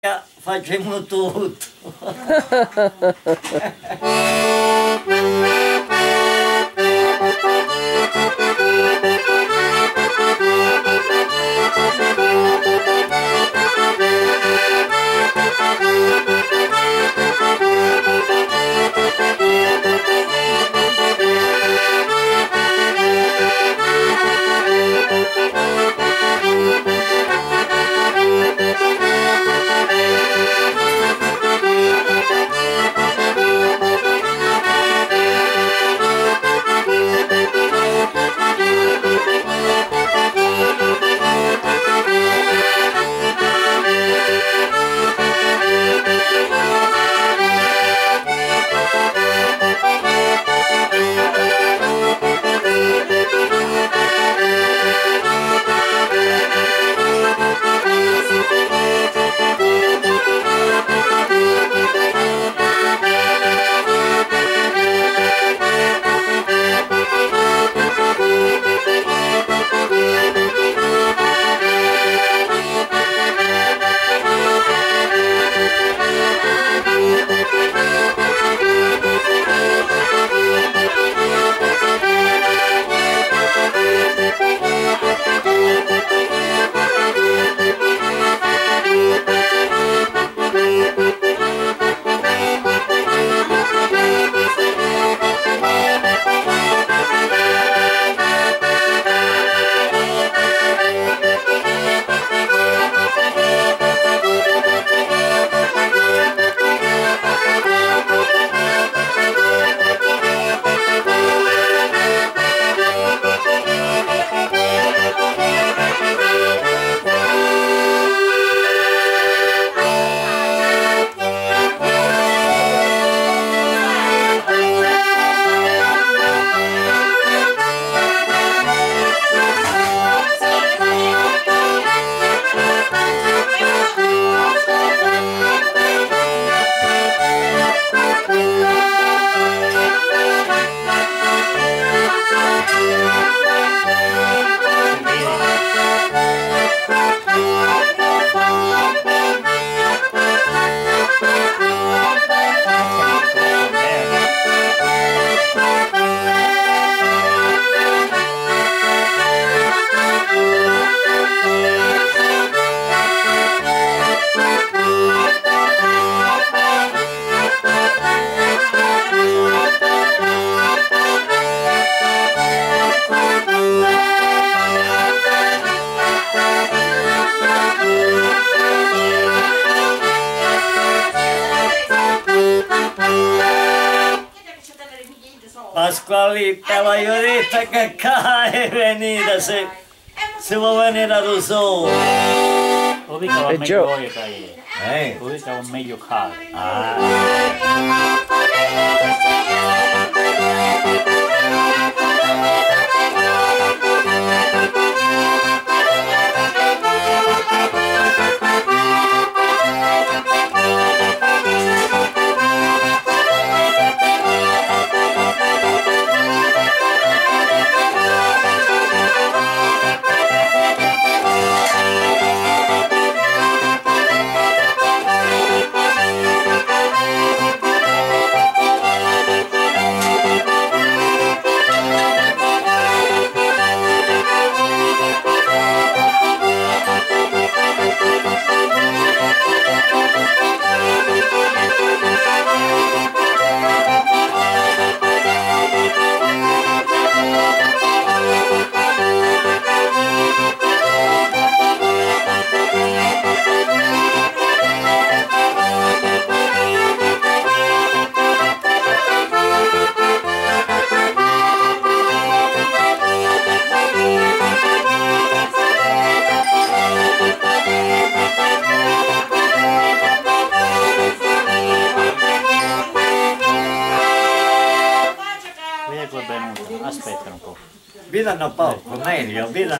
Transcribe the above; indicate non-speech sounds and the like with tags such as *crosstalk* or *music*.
facciamo tutto. *laughs* Pasquale Pelaiorita che è venuta, se, se vuoi venire solo. Lo dico la meglio Gio- io che Eh? Dico la meglio caro. Ah. Vida napalko, näin ja vida